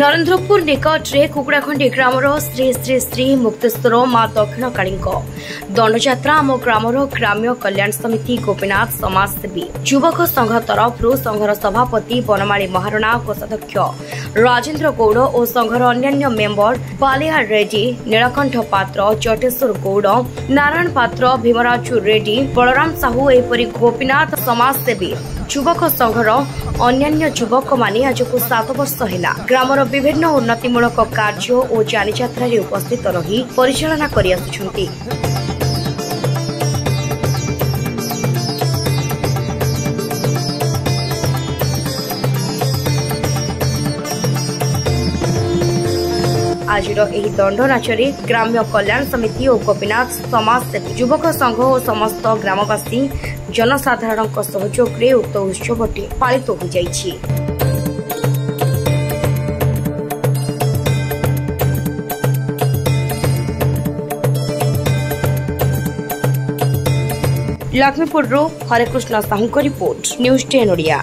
ନିକଟରେ କୁକୁଡ଼ାଖଣ୍ଡି ଗ୍ରାମର ଶ୍ରୀ ଶ୍ରୀ ଶ୍ରୀ ମୁକ୍ତେଶ୍ୱର ମା ଦକ୍ଷିଣ କାଳୀଙ୍କ ଦଣ୍ଡଯାତ୍ରା ଆମ ଗ୍ରାମର ଗ୍ରାମ୍ୟ କଲ୍ୟାଣ ସମିତି ଗୋପୀନାଥ ସମାଜସେବୀ ଯୁବକ ସଂଘ ତରଫରୁ ସଂଘର ସଭାପତି ବନମାଳୀ ମହାରଣା କୋଷାଧ୍ୟକ୍ଷ ରାଜେନ୍ଦ୍ର ଗୌଡ଼ ଓ ସଂଘର ଅନ୍ୟାନ୍ୟ ମେମ୍ବର ବାଲିଆ ରେଡ୍ଡି ନୀଳକଣ୍ଠ ପାତ୍ର ଜଟେଶ୍ୱର ଗୌଡ଼ ନାରାୟଣ ପାତ୍ର ଭୀମରାଜୁ ରେଡ୍ଡି ବଳରାମ ସାହୁ ଏହିପରି ଗୋପୀନାଥ ସମାଜସେବୀ ଯୁବକ ସଂଘର ଅନ୍ୟାନ୍ୟ ଯୁବକମାନେ ଆଜକୁ ସାତ ବର୍ଷ ହେଲା ଗ୍ରାମର ବିଭିନ୍ନ ଉନ୍ନତିମୂଳକ କାର୍ଯ୍ୟ ଓ ଯାନିଯାତ୍ରାରେ ଉପସ୍ଥିତ ରହି ପରିଚାଳନା କରିଆସୁଛନ୍ତି। ଆଜିର ଏହି ଦଣ୍ଡ ନାଚରେ ଗ୍ରାମ୍ୟ କଲ୍ୟାଣ ସମିତି ଓ ଗୋପୀନାଥ ସମାଜସେବୀ ଯୁବକ ସଂଘ ଓ ସମସ୍ତ ଗ୍ରାମବାସୀ ଜନସାଧାରଣଙ୍କ ସହଯୋଗରେ ଉକ୍ତ ଉତ୍ସବଟି ପାଳିତ ହୋଇଯାଇଛି। ଲକ୍ଷ୍ମୀପୁରରୁ ହରେକୃଷ୍ଣ ସାହୁଙ୍କ ରିପୋର୍ଟ ନ୍ୟୁଜ୍ ଟେନ୍ ଓଡ଼ିଆ।